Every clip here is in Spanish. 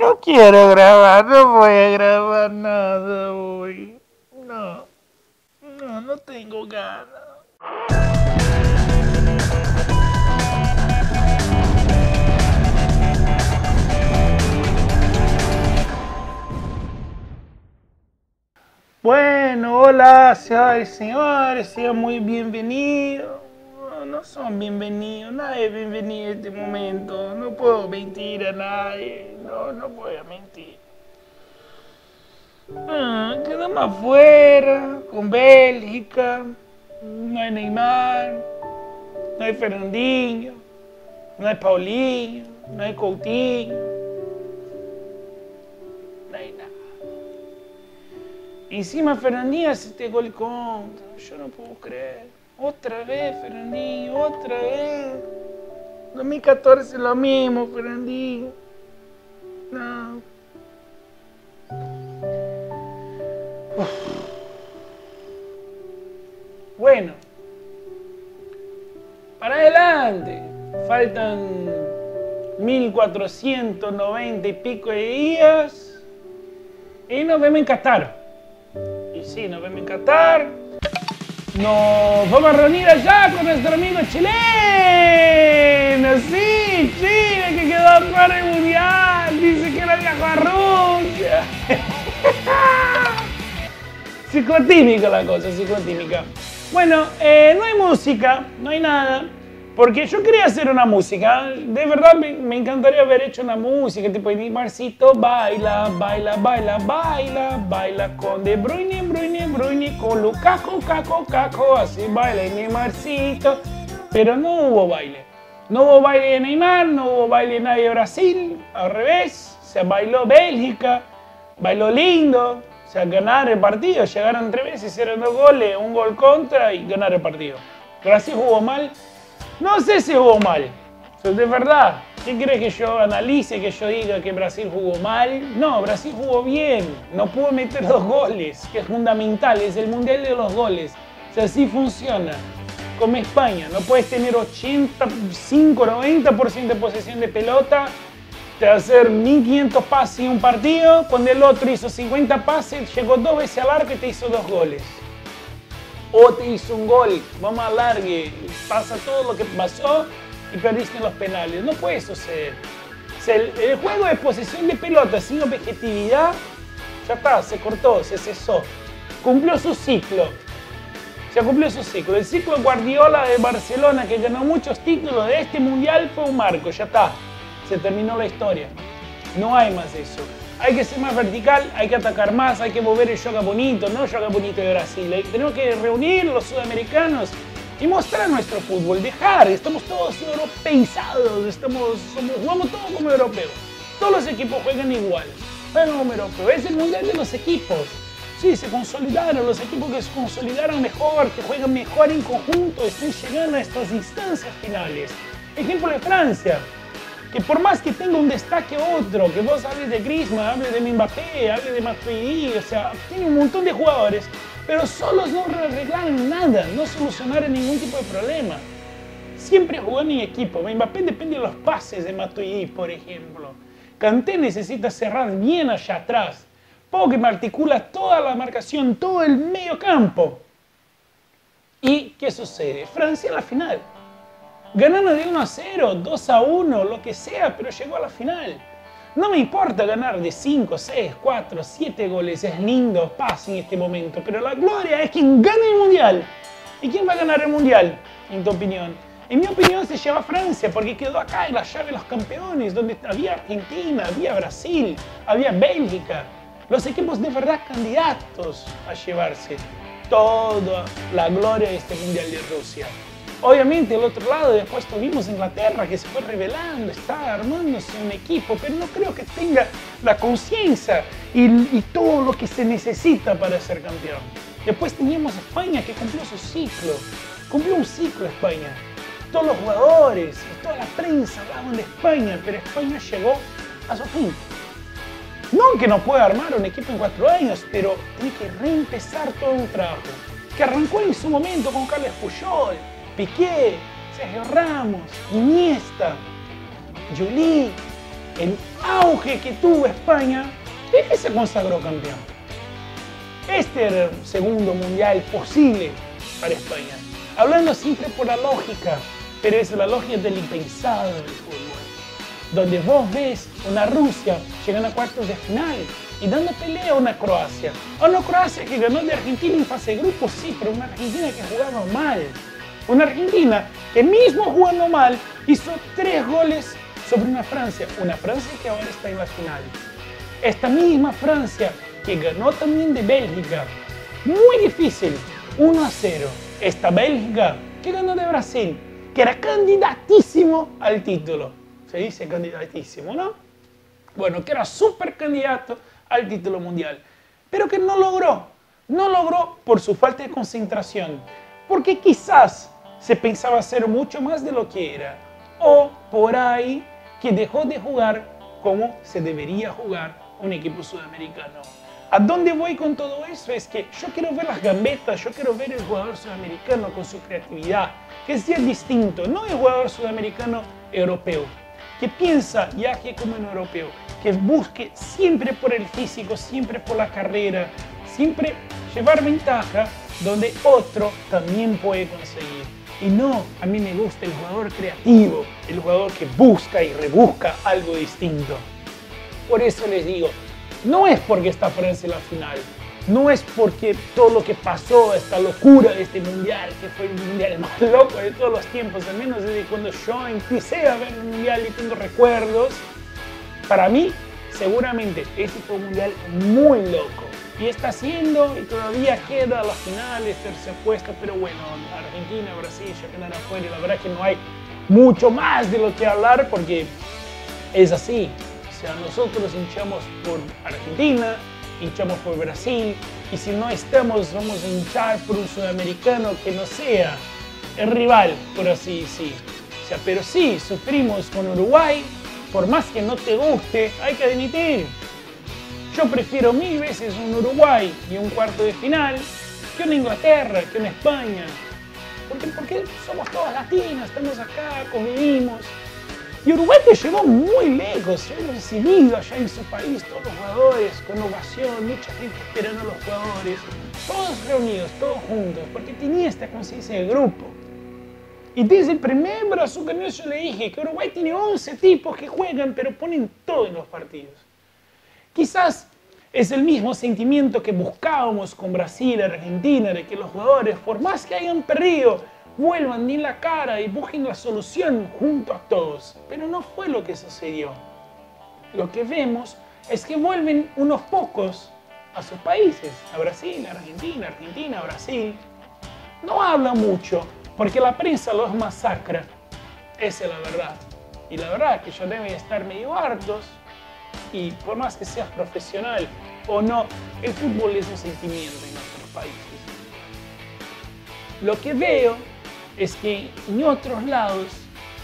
No quiero grabar, no voy a grabar nada hoy. No, no, no tengo ganas. Bueno, hola, señores y señores, sean muy bienvenidos. No, son bienvenidos, nadie es bienvenido en este momento. No puedo mentir a nadie, no, no puedo mentir. Ah, quedamos afuera, con Bélgica, no hay Neymar, no hay Fernandinho, no hay Paulinho, no hay Coutinho, no hay nada. Encima Fernandinho hace este gol contra, yo no puedo creer. Otra vez Fernandinho, otra vez. 2014 lo mismo, Fernandinho. No. Bueno. Para adelante. Faltan 1490 y pico de días. Y nos vemos en Qatar. Y sí, nos vemos en Qatar. Nos vamos a reunir allá con nuestro amigo chileno. Sí, Chile que quedó fuera del mundial. Dice que era viajó a Rusia. Psicotímica la cosa, psicotímica. Bueno, eh, no hay música, no hay nada. Porque yo quería hacer una música, de verdad me, me encantaría haber hecho una música, tipo Neymarcito baila, baila, baila, baila, baila con De Bruyne, Bruyne, Bruyne, con Lukaku, Caco, Caco, así baila Neymarcito. Pero no hubo baile. No hubo baile de Neymar, no hubo baile de nadie de Brasil, al revés, se bailó Bélgica, bailó lindo, o sea, ganar el partido, llegaron tres veces, hicieron dos goles, un gol contra y ganar el partido. Brasil jugó mal, no sé si jugó mal. Pero de verdad, ¿qué crees que yo analice, que yo diga que Brasil jugó mal? No, Brasil jugó bien. No pudo meter dos goles, que es fundamental. Es el mundial de los goles. O sea, así funciona. Como España, no puedes tener 85, 90% de posesión de pelota, te hacer 1500 pases en un partido, cuando el otro hizo 50 pases, llegó dos veces al arco y te hizo dos goles o te hizo un gol, vamos a largue, pasa todo lo que pasó y perdiste en los penales. No puede suceder. O sea, el, el, juego de posesión de pelota sin objetividad, ya está, se cortó, se cesó. Cumplió su ciclo. Se cumplió su ciclo. El ciclo Guardiola de Barcelona, que ganó muchos títulos de este mundial, fue un marco, ya está. Se terminó la historia. No hay más eso hay que ser más vertical, hay que atacar más, hay que mover el yoga bonito, no el yoga bonito de Brasil. Tenemos que reunir los sudamericanos y mostrar nuestro fútbol, dejar, estamos todos europeizados, estamos, somos, jugamos todos como europeos. Todos los equipos juegan igual, juegan como europeos. Es el mundial de los equipos. Sí, se consolidaron, los equipos que se consolidaron mejor, que juegan mejor en conjunto, están llegando a estas instancias finales. Ejemplo de Francia, que por más que tenga un destaque otro, que vos hables de Griezmann, hables de Mbappé, hables de Matuidi, o sea, tiene un montón de jugadores, pero solos no arreglaron nada, no solucionaron ningún tipo de problema. Siempre jugaron en equipo. Mbappé depende de los pases de Matuidi, por ejemplo. Kanté necesita cerrar bien allá atrás. Pokémon articula toda la marcación, todo el medio campo. ¿Y qué sucede? Francia en la final. Ganando de 1 a 0, 2 a 1, lo que sea, pero llegó a la final. No me importa ganar de 5, 6, 4, 7 goles, es lindo, paz en este momento, pero la gloria es quien gana el mundial. ¿Y quién va a ganar el mundial, en tu opinión? En mi opinión se lleva Francia, porque quedó acá en la llave de los campeones, donde había Argentina, había Brasil, había Bélgica. Los equipos de verdad candidatos a llevarse toda la gloria de este mundial de Rusia. Obviamente, al otro lado, después tuvimos Inglaterra que se fue revelando, está armándose un equipo, pero no creo que tenga la conciencia y, todo lo que se necesita para ser campeón. Después teníamos España que cumplió su ciclo, cumplió un ciclo España. Todos los jugadores toda la prensa hablaban de España, pero España llegó a su fin. No que no pueda armar un equipo en cuatro años, pero tiene que reempezar todo un trabajo que arrancó en su momento con Carles Puyol, Piqué, Sergio Ramos, Iniesta, Juli, auge que tuvo España, ¿de qué se consagró campeón? Este era el segundo mundial posible para España. Hablando siempre por la lógica, pero es la lógica del impensado del fútbol. Donde vos ves una Rusia llegando a cuartos de final y dando pelea a una Croacia. A una Croacia que ganó de Argentina en fase de grupo, sí, pero una Argentina que jugaba mal. Una Argentina que mismo jugando mal hizo tres goles sobre una Francia. Una Francia que ahora está en la final. Esta misma Francia que ganó también de Bélgica. Muy difícil, 1 a 0. Esta Bélgica que ganó de Brasil, que era candidatísimo al título. Se dice candidatísimo, ¿no? Bueno, que era súper candidato al título mundial, pero que no logró. No logró por su falta de concentración, porque quizás se pensaba ser mucho más de lo que era, o por ahí que dejó de jugar como se debería jugar un equipo sudamericano. ¿A dónde voy con todo eso? Es que yo quiero ver las gambetas, yo quiero ver el jugador sudamericano con su creatividad, que sea distinto, no el jugador sudamericano europeo, que piensa ya que como un europeo, que busque siempre por el físico, siempre por la carrera, siempre llevar ventaja donde otro también puede conseguir. Y no, a mí me gusta el jugador creativo, el jugador que busca y rebusca algo distinto. Por eso les digo, no es porque está Francia en la final, no es porque todo lo que pasó, esta locura de este mundial, que fue el mundial más loco de todos los tiempos, al menos desde cuando yo empecé a ver el mundial y tengo recuerdos, para mí seguramente este fue un mundial muy loco. Y está siendo, y todavía queda las finales, tercer puesto, pero bueno, Argentina, Brasil ya quedan afuera y la verdad que no hay mucho más de lo que hablar porque es así. O sea, nosotros hinchamos por Argentina, hinchamos por Brasil, y si no estamos, vamos a hinchar por un sudamericano que no sea el rival, por así decir. O sea, pero sí, sufrimos con Uruguay, por más que no te guste, hay que admitir. Yo prefiero mil veces un Uruguay y un cuarto de final que una Inglaterra, que una España. Porque, porque somos todas latinas, estamos acá, convivimos. Y Uruguay te llevó muy lejos, han recibido allá en su país todos los jugadores con ovación, mucha gente esperando a los jugadores, todos reunidos, todos juntos, porque tenía esta conciencia de grupo. Y desde el primer brazo que yo le dije que Uruguay tiene 11 tipos que juegan, pero ponen todo en los partidos. Quizás es el mismo sentimiento que buscábamos con Brasil, Argentina, de que los jugadores, por más que hayan perdido, vuelvan en la cara y busquen la solución junto a todos. Pero no fue lo que sucedió. Lo que vemos es que vuelven unos pocos a sus países, a Brasil, Argentina, Argentina, Brasil. No habla mucho, porque la prensa los masacra. Esa es la verdad. Y la verdad que ellos deben estar medio hartos y por más que seas profesional o no, el fútbol es un sentimiento en nuestros países. Lo que veo es que en otros lados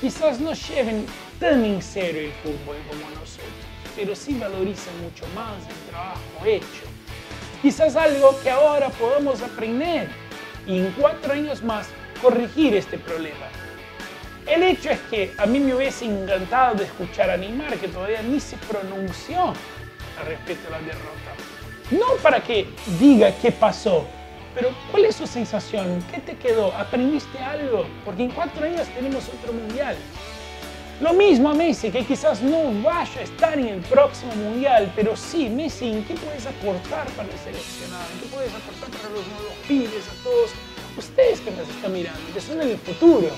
quizás no lleven tan en serio el fútbol como nosotros, pero sí valorizan mucho más el trabajo hecho. Quizás algo que ahora podamos aprender y en cuatro años más corregir este problema. El hecho es que a mí me hubiese encantado de escuchar a Neymar, que todavía ni se pronunció al respecto de la derrota. No para que diga qué pasó, pero ¿cuál es su sensación? ¿Qué te quedó? ¿Aprendiste algo? Porque en cuatro años tenemos otro mundial. Lo mismo a Messi, que quizás no vaya a estar en el próximo mundial, pero sí, Messi, ¿en qué puedes aportar para el seleccionado? ¿En qué puedes aportar para los nuevos pibes, a todos ustedes que nos están mirando, que son el futuro?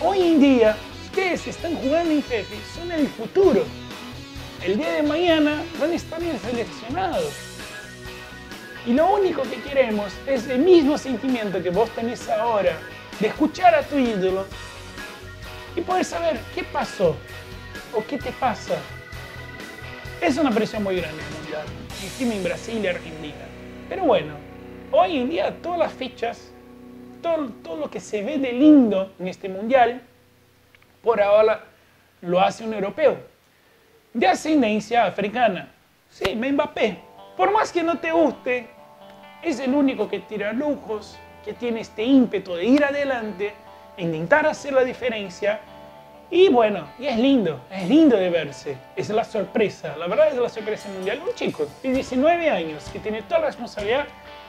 Hoy en día, ustedes que están jugando en Fefi son el futuro. El día de mañana van a estar bien seleccionados. Y lo único que queremos es el mismo sentimiento que vos tenés ahora de escuchar a tu ídolo y poder saber qué pasó o qué te pasa. Es una presión muy grande el mundial, encima en Brasil y Argentina. Pero bueno, hoy en día todas las fichas, todo, todo lo que se ve de lindo en este mundial, por ahora lo hace un europeo. De ascendencia africana. Sí, Mbappé. Por más que no te guste, es el único que tira lujos, que tiene este ímpetu de ir adelante, intentar hacer la diferencia Y bueno, y es lindo, es lindo de verse. Es la sorpresa, la verdad es la sorpresa mundial. Un chico de 19 años que tiene toda la responsabilidad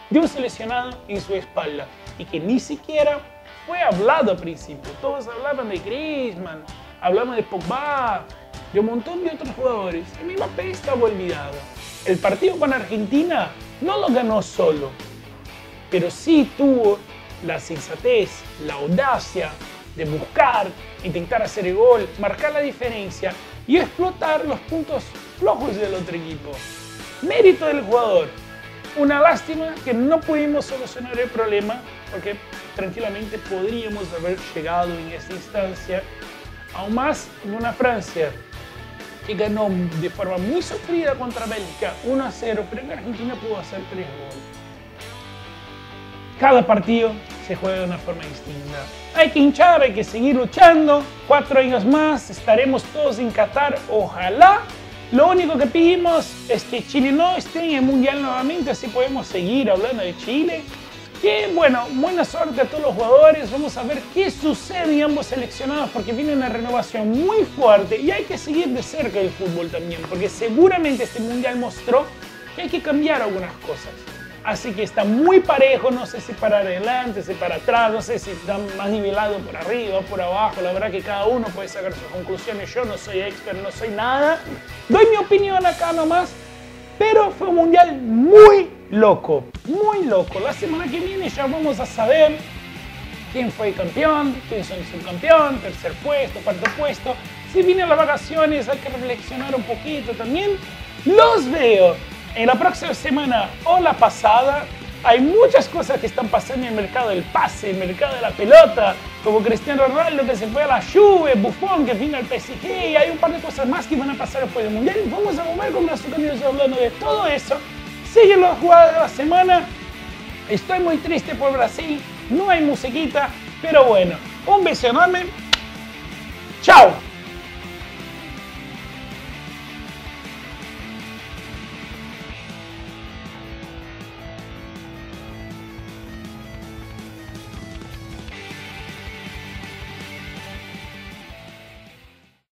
de un seleccionado en su espalda y que ni siquiera fue hablado al principio. Todos hablaban de Griezmann, hablaban de Pogba, de un montón de otros jugadores. Y Mbappé estaba olvidado. El partido con Argentina no lo ganó solo, pero sí tuvo la sensatez, la audacia de buscar, intentar hacer el gol, marcar la diferencia y explotar los puntos flojos del otro equipo. Mérito del jugador. Una lástima que no pudimos solucionar el problema porque tranquilamente podríamos haber llegado en esta instancia. Aún más en una Francia que ganó de forma muy sufrida contra Bélgica 1 a 0, pero en Argentina pudo hacer 3 goles. Cada partido se juega de una forma distinta. Hay que hinchar, hay que seguir luchando. Cuatro años más estaremos todos en Qatar, ojalá. Lo único que pedimos es que Chile no esté en el Mundial nuevamente, así podemos seguir hablando de Chile. Que bueno, buena suerte a todos los jugadores. Vamos a ver qué sucede en ambos seleccionados porque viene una renovación muy fuerte y hay que seguir de cerca el fútbol también porque seguramente este mundial mostró que hay que cambiar algunas cosas. Así que está muy parejo, no sé si para adelante, si para atrás, no sé si está más nivelado por arriba por abajo. La verdad que cada uno puede sacar sus conclusiones. Yo no soy expert, no soy nada. Doy mi opinión acá nomás. Pero fue un mundial muy loco, muy loco. La semana que viene ya vamos a saber quién fue campeón, quién el subcampeón, tercer puesto, cuarto puesto. Si vienen las vacaciones hay que reflexionar un poquito también. Los veo en la próxima semana o la pasada hay muchas cosas que están pasando en el mercado del pase, el mercado de la pelota, como Cristiano Ronaldo que se fue a la Juve, Buffon que vino al PSG, hay un par de cosas más que van a pasar después del Mundial. Vamos a comer con nuestros camiones hablando de todo eso. Siguen los jugadas de la semana. Estoy muy triste por Brasil, no hay musiquita, pero bueno, un beso enorme. ¡Chao!